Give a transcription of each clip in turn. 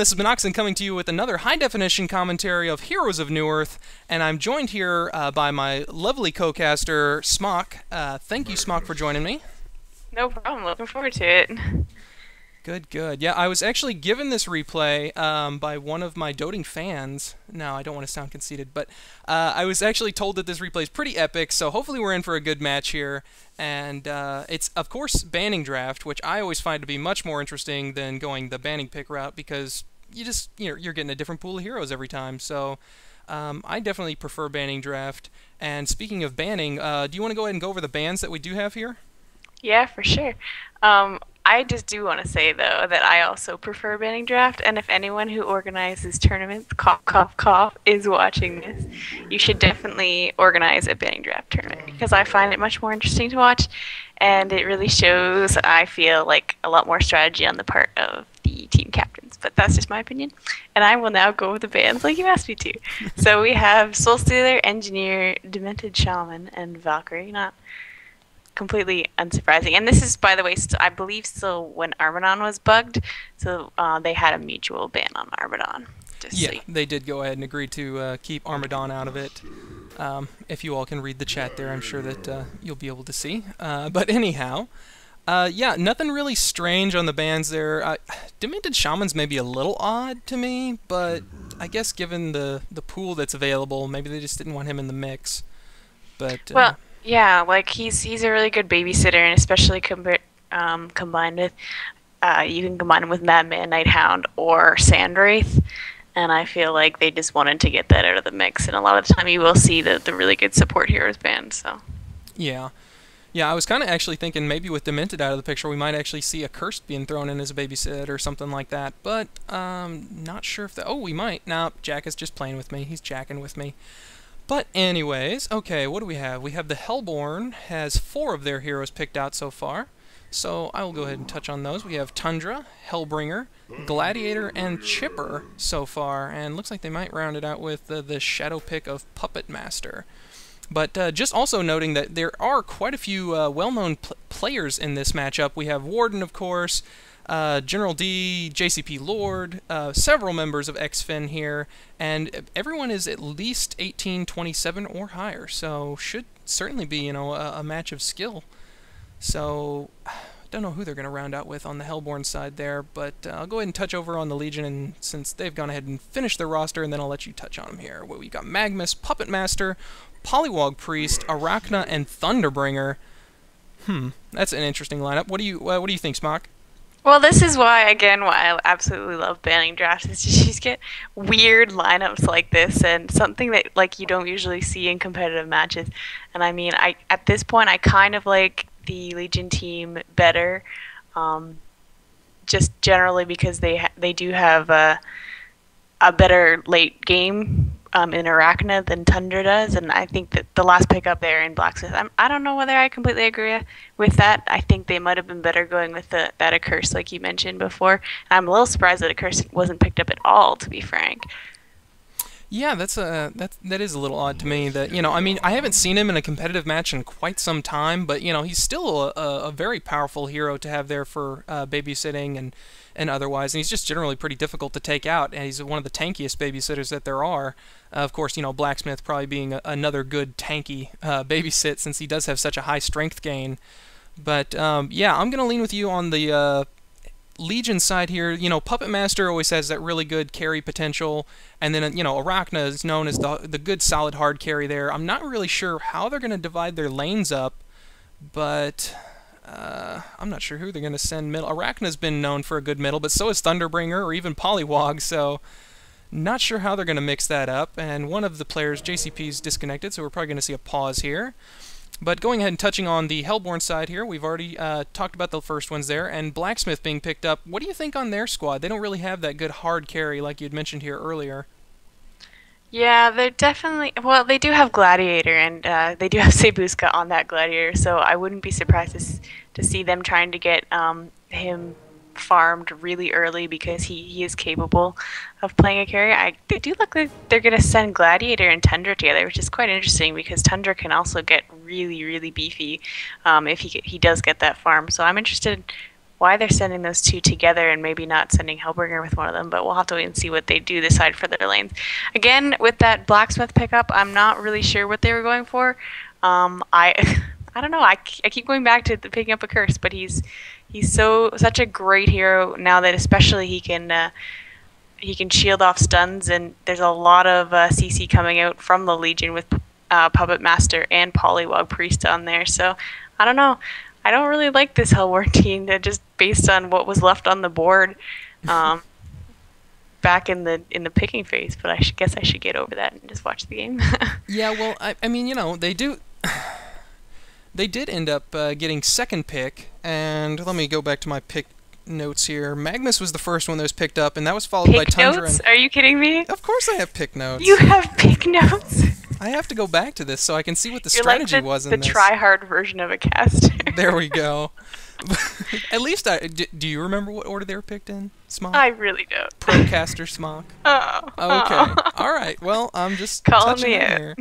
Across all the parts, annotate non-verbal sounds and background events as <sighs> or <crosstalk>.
This is Minoxen coming to you with another high definition commentary of Heroes of Newerth, and I'm joined here uh, by my lovely co-caster Smock. Uh, thank you, Smock, for joining me. No problem. Looking forward to it. Good, good. Yeah, I was actually given this replay um, by one of my doting fans. Now, I don't want to sound conceited, but uh, I was actually told that this replay is pretty epic, so hopefully we're in for a good match here. And uh, it's, of course, banning draft, which I always find to be much more interesting than going the banning pick route because you just, you know, you're getting a different pool of heroes every time. So um, I definitely prefer banning draft. And speaking of banning, uh, do you want to go ahead and go over the bans that we do have here? Yeah, for sure. Um, I just do want to say though that I also prefer banning draft, and if anyone who organizes tournaments, cough cough cough, is watching this, you should definitely organize a banning draft tournament because I find it much more interesting to watch, and it really shows. I feel like a lot more strategy on the part of the team captains, but that's just my opinion. And I will now go with the bans like you asked me to. <laughs> so we have Soul Stealer, Engineer, Demented Shaman, and Valkyrie. Not completely unsurprising. And this is, by the way, st- I believe still when Armadon was bugged, so uh, they had a mutual ban on Armadon. yeah, so they did go ahead and agree to uh, keep Armadon out of it. Um, if you all can read the chat there, I'm sure that uh, you'll be able to see. Uh, <laughs> but anyhow, uh, yeah, nothing really strange on the bans there. Uh, Demented Shaman's maybe a little odd to me, but I guess given the, the pool that's available, maybe they just didn't want him in the mix. But well, yeah, like he's he's a really good babysitter, and especially com- um, combined with uh, you can combine him with Madman Nighthound or Sandwraith, and I feel like they just wanted to get that out of the mix. And a lot of the time, you will see the the really good support heroes band. So yeah. Yeah, I was kind of actually thinking maybe with Demented out of the picture, we might actually see Accursed being thrown in as a babysit or something like that. But um, not sure if that. Oh, we might. Now Jack is just playing with me. He's jacking with me. But anyways, okay, what do we have? We have the Hellborn has four of their heroes picked out so far. So I will go ahead and touch on those. We have Tundra, Hellbringer, Gladiator, and Chipper so far, and looks like they might round it out with uh, the shadow pick of Puppet Master. But uh, just also noting that there are quite a few uh, well-known pl players in this matchup. We have Warden, of course, uh, General D, JCP Lord, uh, several members of XFIN here, and everyone is at least 18, 27 or higher, so should certainly be, you know, a, a match of skill. So, <sighs> don't know who they're going to round out with on the Hellborn side there, but uh, I'll go ahead and touch over on the Legion, and since they've gone ahead and finished their roster, and then I'll let you touch on them here. Well, we've got Magmus, Puppet Master, Polywog Priest, Arachna, and Thunderbringer. Hmm, that's an interesting lineup. What do you uh, what do you think, Smock? Well, this is why, again, why I absolutely love banning drafts. Is you just get weird lineups like this, and something that like you don't usually see in competitive matches. And I mean, I at this point, I kind of like the Legion team better, um, just generally because they they do have a a better late game um, in Arachna than Tundra does, and I think that the last pickup there in Blacksmith, I'm, I don't know whether I completely agree with that. I think they might have been better going with the, that Accursed, like you mentioned before. I'm a little surprised that Accursed wasn't picked up at all, to be frank. Yeah, that's a that that is a little odd to me. That you know, I mean, I haven't seen him in a competitive match in quite some time, but you know, he's still a, a very powerful hero to have there for uh, babysitting and and otherwise. And he's just generally pretty difficult to take out, and he's one of the tankiest babysitters that there are. Uh, of course, you know, Blacksmith probably being a, another good tanky uh, <laughs> babysit since he does have such a high strength gain. But um, yeah, I'm gonna lean with you on the uh, Legion side here, you know, Puppet Master always has that really good carry potential, and then you know Arachna is known as the the good solid hard carry there. I'm not really sure how they're going to divide their lanes up, but uh, I'm not sure who they're going to send middle. Arachna's been known for a good middle, but so is Thunderbringer or even Polywog, so not sure how they're going to mix that up. And one of the players, JCP, is disconnected, so we're probably going to see a pause here. But going ahead and touching on the Hellborn side here, we've already uh, talked about the first ones there, and Blacksmith being picked up. What do you think on their squad? They don't really have that good hard carry like you'd mentioned here earlier. Yeah, they're definitely well. They do have Gladiator, and uh, they do have <laughs> Sebuska on that Gladiator, so I wouldn't be surprised to, to see them trying to get um, him farmed really early because he, he is capable of playing a carry. I they do look like they're going to send Gladiator and Tundra together, which is quite interesting because Tundra can also get really really beefy um, if he he does get that farm. So I'm interested why they're sending those two together and maybe not sending Hellbringer with one of them, but we'll have to wait and see what they do decide for their lanes. Again, with that blacksmith pickup, I'm not really sure what they were going for. Um, I <laughs> I don't know. I, I keep going back to the picking up a curse, but he's he's so such a great hero now that especially he can uh, he can shield off stuns and there's a lot of uh, CC coming out from the Legion with uh, Puppet Master and Polywog Priest on there. So I don't know. I don't really like this Hellborn <laughs> team that just based on what was left on the board um, <laughs> back in the in the picking phase. But I should, guess I should get over that and just watch the game. <laughs> yeah, well, I, I mean, you know, they do. They did end up uh, getting second pick, and let me go back to my pick notes here. Magmus was the first one that was picked up, and that was followed pick by Tundra. Notes? And... Are you kidding me? Of course, I have pick notes. You have pick notes. I have to go back to this so I can see what the You're strategy like the, was in the this. try hard version of a caster. <laughs> there we go. <laughs> At least I do, do. you remember what order they were picked in? Smock. I really don't. Procaster Smock. <laughs> Oh. Okay. oh. All right. Well, I'm just Calling touching me in here.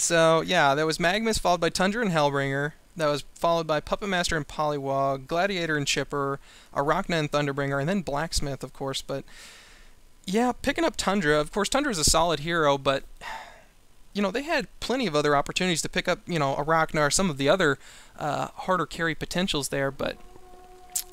So yeah, that was Magmus followed by Tundra and Hellbringer. That was followed by Puppet Master and Polywog, Gladiator and Chipper, Arachna and Thunderbringer, and then Blacksmith, of course. But yeah, picking up Tundra. Of course, Tundra is a solid hero, but <sighs> you know they had plenty of other opportunities to pick up, you know, Arachna or some of the other uh, harder carry potentials there. But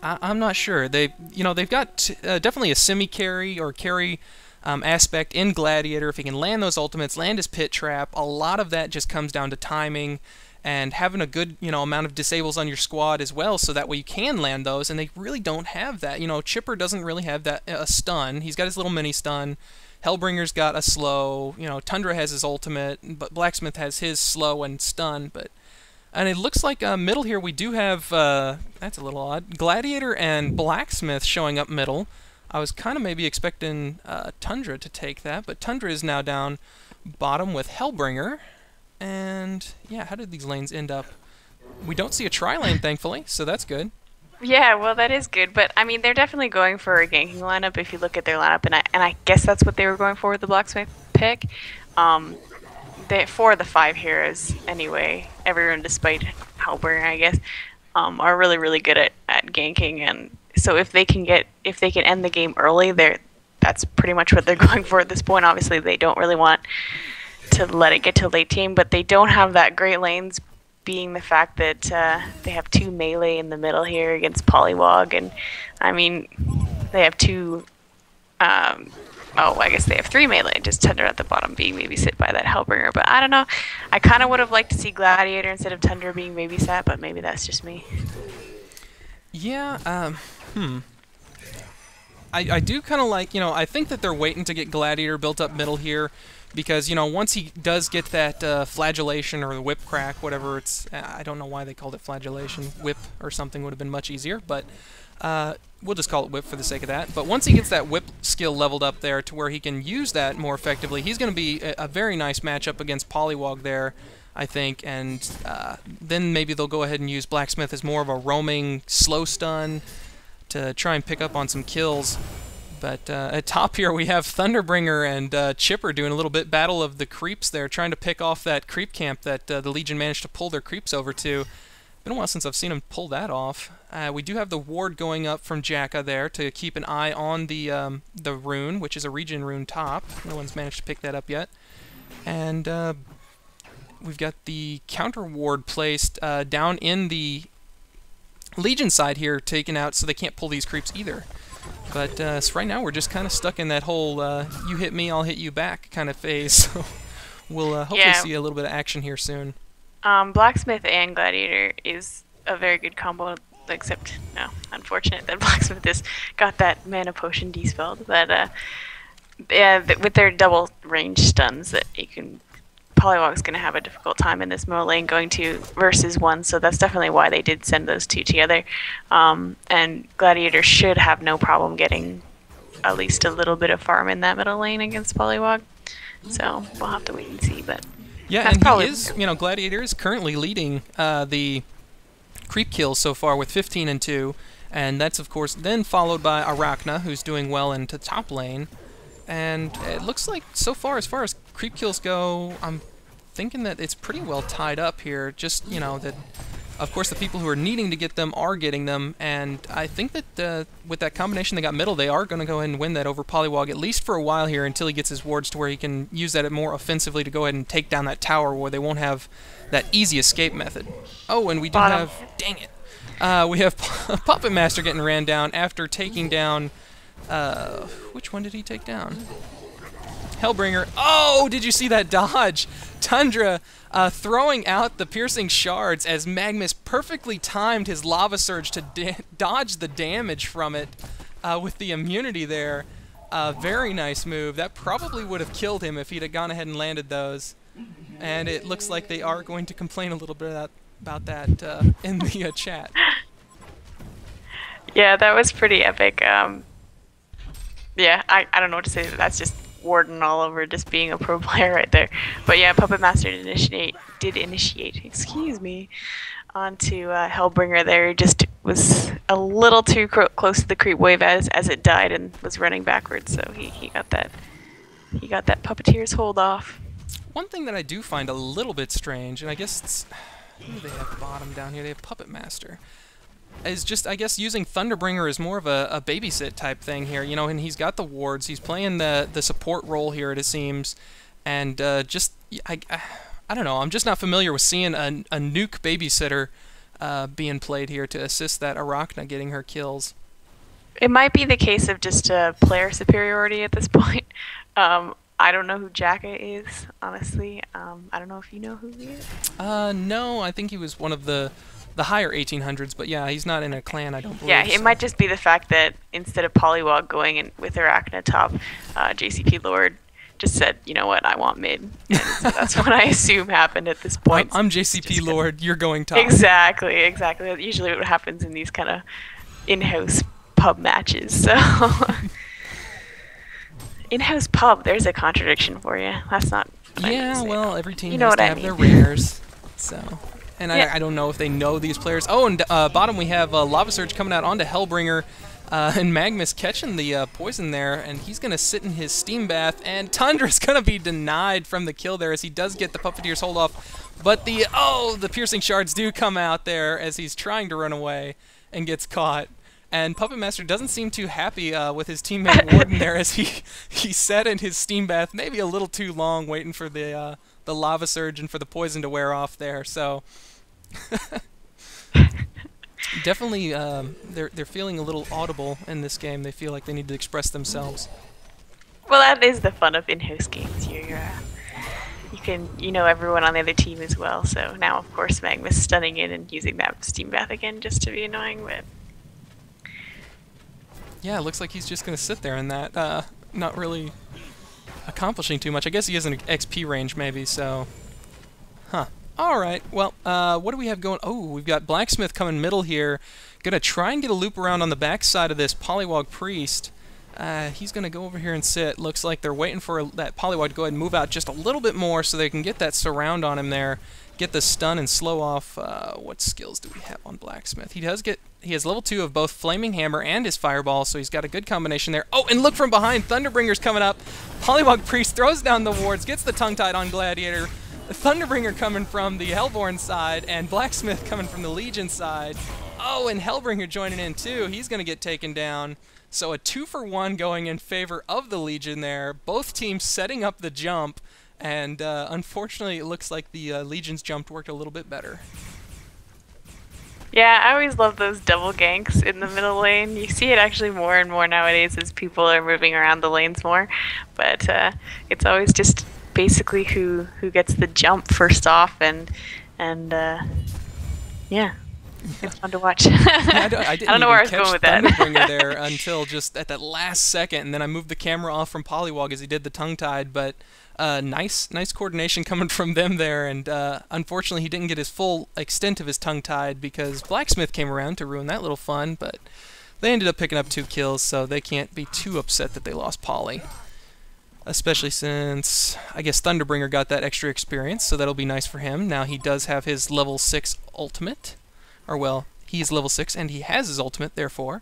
I- I'm not sure. They, you know, they've got uh, definitely a semi carry or carry. Um, aspect in Gladiator, if he can land those ultimates, land his pit trap, a lot of that just comes down to timing and having a good you know amount of disables on your squad as well so that way you can land those and they really don't have that. You know chipper doesn't really have that a uh, stun. He's got his little mini stun. Hellbringer's got a slow. You know tundra has his ultimate but blacksmith has his slow and stun but and it looks like uh, middle here we do have uh, that's a little odd gladiator and blacksmith showing up middle i was kind of maybe expecting uh, tundra to take that but tundra is now down bottom with hellbringer and yeah, how did these lanes end up? We don't see a tri lane, thankfully, so that's good. Yeah, well, that is good, but I mean, they're definitely going for a ganking lineup if you look at their lineup, and I and I guess that's what they were going for with the blacksmith pick. Um, they, four of the five heroes, anyway, everyone despite Hellbringer, I guess, um, are really really good at, at ganking, and so if they can get if they can end the game early, they're that's pretty much what they're <laughs> going for at this point. Obviously, they don't really want to let it get to late team, but they don't have that great lanes being the fact that uh, they have two melee in the middle here against Polywog, and I mean, they have two. Um, oh, I guess they have three melee, just Tundra at the bottom being babysat by that Hellbringer. But I don't know. I kind of would have liked to see Gladiator instead of Tundra being babysat, but maybe that's just me. Yeah, um, hmm. I, I do kind of like, you know, I think that they're waiting to get Gladiator built up middle here because you know once he does get that uh, flagellation or the whip crack, whatever it's, I don't know why they called it flagellation. Whip or something would have been much easier, but uh, we'll just call it whip for the sake of that. But once he gets that whip skill leveled up there to where he can use that more effectively, he's going to be a, a, very nice matchup against Polywog there. I think, and uh, then maybe they'll go ahead and use Blacksmith as more of a roaming slow stun to try and pick up on some kills. But uh, at top here we have Thunderbringer and uh, Chipper doing a little bit battle of the creeps there, trying to pick off that creep camp that uh, the Legion managed to pull their creeps over to. Been a while since I've seen them pull that off. Uh, we do have the ward going up from Jacka there to keep an eye on the um, the rune, which is a region rune top. No one's managed to pick that up yet. And uh, we've got the counter ward placed uh, down in the Legion side here, taken out so they can't pull these creeps either. But uh, so right now we're just kind of stuck in that whole uh, you hit me, I'll hit you back kind of phase. <laughs> So we'll uh, hopefully Yeah. see a little bit of action here soon. Um, Blacksmith and Gladiator is a very good combo, except no, unfortunate that <laughs> Blacksmith has got that mana potion dispelled. But uh, yeah, with their double range stuns, that you can Polywog's going to have a difficult time in this middle lane going to versus one. So that's definitely why they did send those two together. Um, and Gladiator should have no problem getting at least a little bit of farm in that middle lane against Polywog. So we'll have to wait and see, but. Yeah, That's and he is, you know, Gladiator is currently leading uh, the creep kills so far with 15 and 2, and that's of course then followed by Arachna, who's doing well into top lane. And it looks like so far, as far as creep kills go, I'm thinking that it's pretty well tied up here. Just you know that of course, the people who are needing to get them are getting them, and I think that uh, with that combination they got middle, they are going to go ahead and win that over Polywog, at least for a while here, until he gets his wards to where he can use that more offensively to go ahead and take down that tower where they won't have that easy escape method. Oh, and we do Bottom. have... Dang it. Uh, we have <laughs> Puppet Master getting ran down after taking down... Uh, which one did he take down? Hellbringer. Oh, did you see that dodge? Tundra uh, throwing out the piercing shards as Magmus perfectly timed his lava surge to dodge the damage from it uh, with the immunity there. Uh, very nice move. That probably would have killed him if he'd have gone ahead and landed those. And it looks like they are going to complain a little bit about, about that uh, in the uh, chat. <laughs> Yeah, that was pretty epic. Um, yeah, I, I don't know what to say. That's just Warden all over just being a pro <laughs> player right there. But yeah, Puppet Master did initiate, did initiate, excuse me, onto uh, Hellbringer there. Just was a little too close to the creep wave as as it died and was running backwards. So he, he got that he got that puppeteer's hold off. One thing that I do find a little bit strange, and I guess it's <sighs> who do they have bottom down here? They have Puppet Master is just I guess using Thunderbringer is more of a, a babysit type thing here, you know, and he's got the wards, he's playing the the support role here it seems, and uh, just I, I, I don't know, I'm just not familiar with seeing a, a nuke babysitter uh, being played here to assist that Arachna getting her kills. It might be the case of just a player superiority at this <laughs> point. Um, I don't know who Jacka is, honestly. Um, I don't know if you know who he is. Uh, no, I think he was one of the the higher 1800s, but yeah, he's not in a clan, I don't believe. Yeah, it so. might just be the fact that instead of Polywog going in with Arachna top, uh, JCP Lord just said, you know what, I want mid. So <laughs> that's what I assume happened at this point. I'm, I'm JCP Lord, you're going top. Exactly, exactly. Usually what happens in these kind of in-house pub matches. So <laughs> in-house pub, there's a contradiction for you. That's not. Yeah, well, every team you know has to I have mean. their ringers, <laughs> so. And Yeah. I, I don't know if they know these players. Oh, and uh, bottom we have uh, Lava Surge coming out onto Hellbringer, uh, <laughs> and Magmus catching the uh, poison there, and he's going to sit in his steam bath, and Tundra's <laughs> going to be denied from the kill there as he does get the Puppeteer's hold off. But the, oh, the piercing shards do come out there as he's trying to run away and gets caught. And Puppet Master doesn't seem too happy uh, with his teammate <laughs> Warden there as he he sat in his steam bath maybe a little too long waiting for the uh, the lava surge and for the poison to wear off there. So <laughs> definitely um, they're they're feeling a little audible in this game. They feel like they need to express themselves. Well, that is the fun of in-house games. You're, uh, you can, you know, everyone on the other team as well. So now, of course, Magmus stunning in and using that steam bath again just to be annoying, but Yeah, it looks like he's just gonna sit there in that, uh, not really accomplishing too much. I guess he has an XP range maybe. So, huh. All right. Well, uh, what do we have going? Oh, we've got Blacksmith coming middle here. Gonna try and get a loop around on the back side of this Polywog Priest. Uh, he's gonna go over here and sit. Looks like they're waiting for that Polywog to go ahead and move out just a little bit more so they can get that surround on him there. Get the stun and slow off. Uh, what skills do we have on Blacksmith? He does get. He has level two of both Flaming Hammer and his Fireball, so he's got a good combination there. Oh, and look from behind, Thunderbringer's coming up. Polywog Priest throws down the wards, gets the tongue tied on Gladiator. Thunderbringer coming from the Hellborn side, and Blacksmith coming from the Legion side. Oh, and Hellbringer joining in too. He's going to get taken down. So a two for one going in favor of the Legion there. Both teams setting up the jump, and uh, unfortunately, it looks like the uh, Legion's jump worked a little bit better. Yeah, I always love those double ganks in the middle lane. You see it actually more and more nowadays as people are moving around the lanes more. But uh, it's always just basically who who gets the jump first off, and and uh, yeah, it's fun to watch. Yeah, I, don't, I <laughs> didn't know where I was going with that. Thunderbringer there <laughs> until just at that last second, and then I moved the camera off from Polywog as he did the tongue tied. But uh, nice, nice coordination coming <laughs> from them there, and uh, unfortunately he didn't get his full extent of his tongue tied because Blacksmith came around to ruin that little fun. But they ended up picking up two kills, so they can't be too upset that they lost Polly. Especially since I guess Thunderbringer got that extra experience, so that'll be nice for him. Now he does have his level six ultimate or well, he's level 6 and he has his ultimate, therefore.